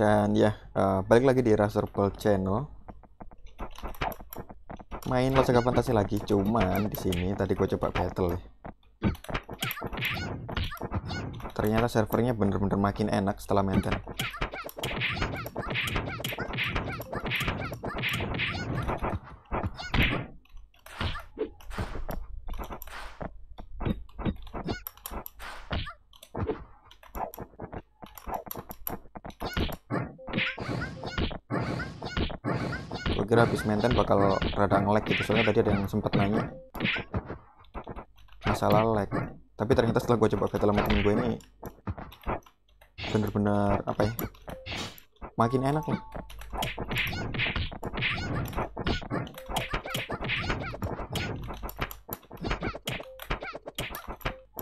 dan ya uh, balik lagi di Razer Ball Channel. Main Lost Fantasi lagi cuman di sini tadi gue coba battle ya ternyata servernya bener-bener makin enak setelah maintain kira habis maintain bakal rada nge-lag gitu. Soalnya tadi ada yang sempat nanya masalah lag. Tapi ternyata setelah gue coba battle sama temen gue ini bener-bener apa ya makin enak lah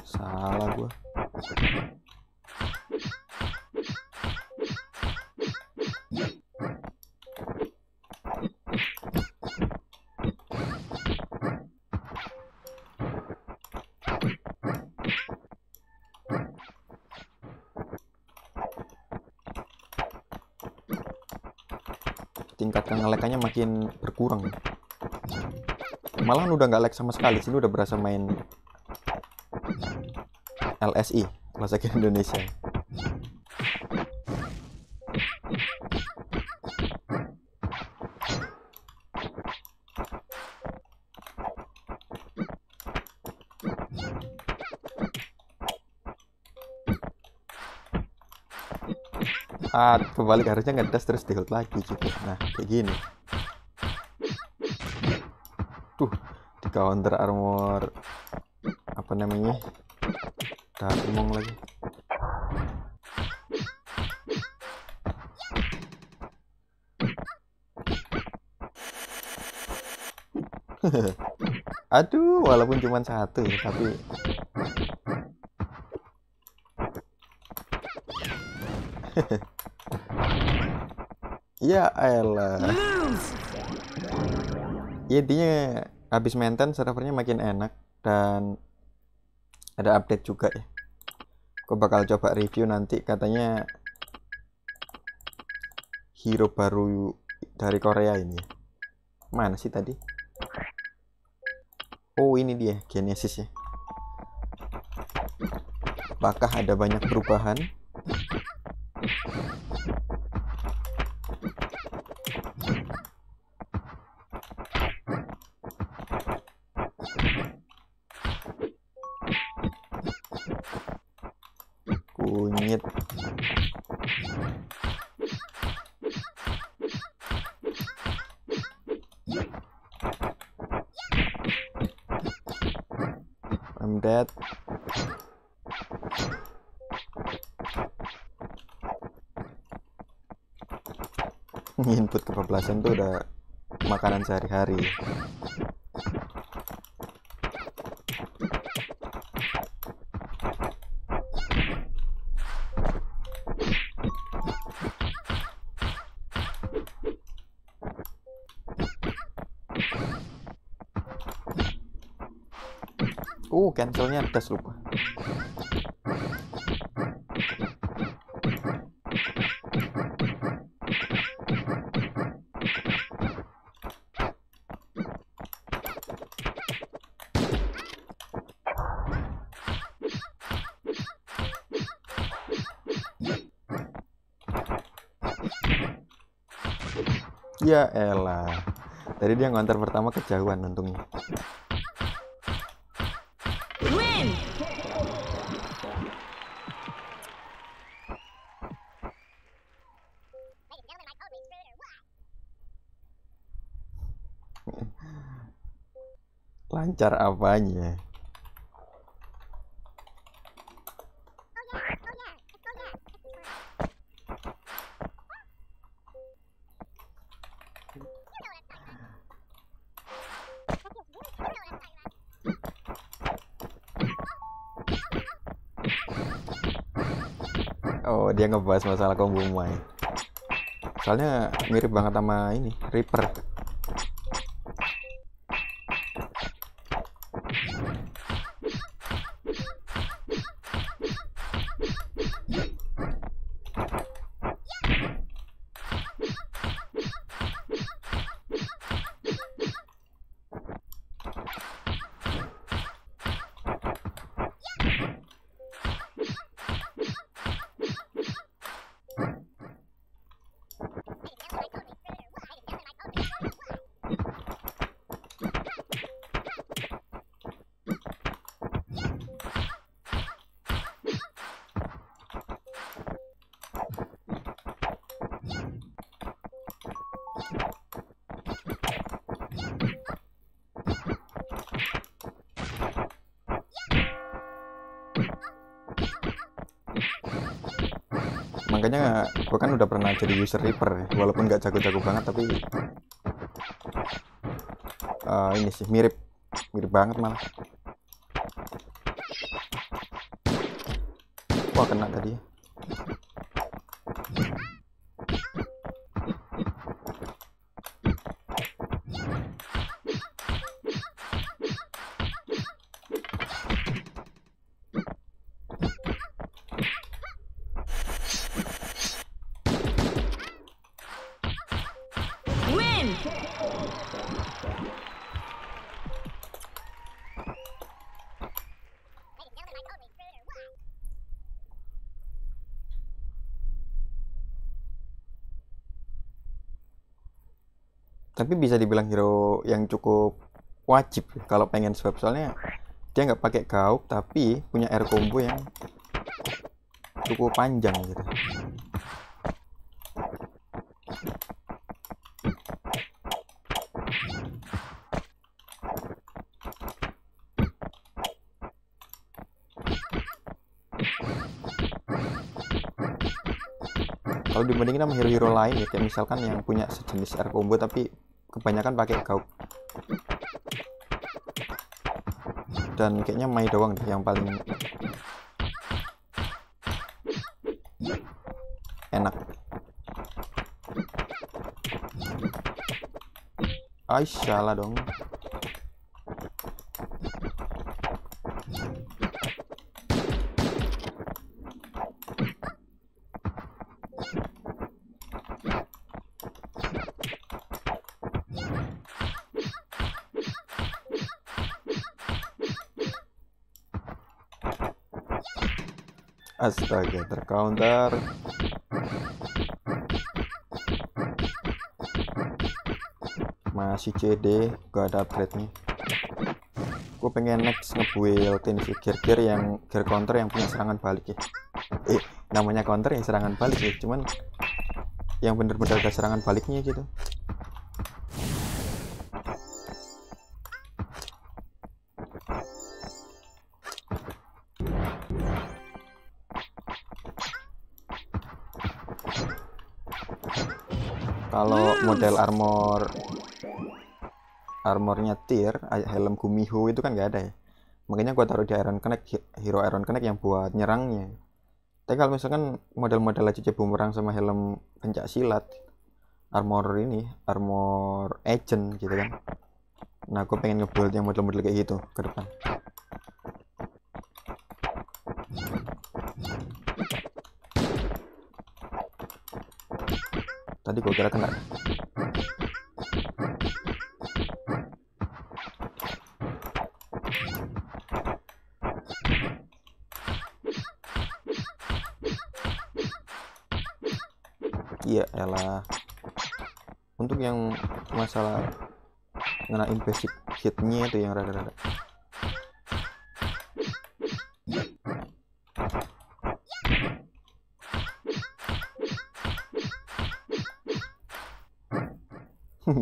salah gue tingkat ngelekannya makin berkurang. Malahan udah nggak lag sama sekali sini udah berasa main LSI bahasa Indonesia ah kebalik. Harusnya ngedas terus di hold lagi gitu. Nah kayak gini. Tuh di counter armor. Apa namanya? Darmong lagi. Aduh walaupun cuma satu tapi Ya elah. Ya intinya habis maintain servernya makin enak dan ada update juga ya. Gue bakal coba review nanti katanya hero baru dari Korea ini. Mana sih tadi? Oh ini dia Genesis ya. Apakah ada banyak perubahan? Kunyit I'm dead. Input kebablasan tuh udah makanan sehari-hari Uh, cancelnya tes lupa. Ya elah. Tadi dia ngantar pertama kejauhan untungnya. Lancar apanya? Oh, dia ngebahas masalah combo Mai. Soalnya mirip banget sama ini, Reaper. Makanya gue kan udah pernah jadi user Reaper ya. walaupun nggak jago-jago banget tapi uh, ini sih mirip. Mirip banget malah. Wah kena tadi tapi bisa dibilang hero yang cukup wajib ya kalau pengen swap. Soalnya dia nggak pakai gauk tapi punya air combo yang cukup panjang gitu. Kalau dibandingin sama hero-hero lain ya kayak misalkan yang punya sejenis air combo tapi kebanyakan pakai gauk dan kayaknya Mai doang deh yang paling enak. Aisyah lah dong Astaga, tercounter. Masih CD, gak ada upgrade nih. Gue pengen next ngebuild ini sih gear-gear yang gear counter yang punya serangan balik ya. Eh, namanya counter yang serangan balik ya, cuman yang bener-bener ada serangan baliknya gitu. Kalau model armor armornya tier helm gumiho itu kan nggak ada ya? Makanya gua taruh di iron connect hero iron connect yang buat nyerangnya. Tapi kalau misalkan model-model aja bumerang sama helm pencak silat armor ini armor agent gitu kan. Nah gue pengen ngebuild yang model-model kayak gitu ke depan tadi gue kira kena. Iya elah untuk yang masalah ngenain basic hitnya itu yang rada-rada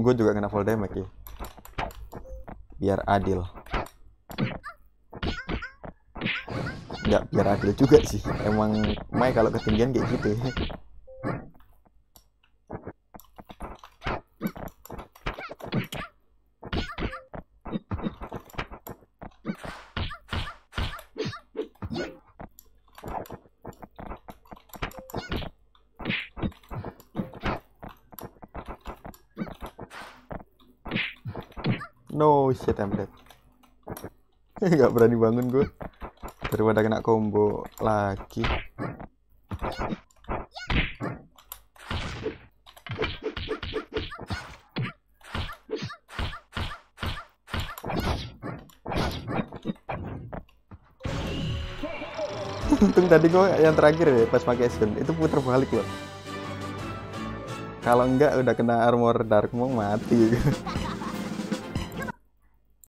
gue juga kena full damage ya. Biar adil. Nggak biar adil juga sih. Emang Mai kalau ketinggian kayak gitu ya no shit I'm dead nggak berani bangun gue daripada kena combo lagi. Untung tadi gue yang terakhir ya pas pakai stun itu puter balik loh. Kalau enggak udah kena armor dark mau mati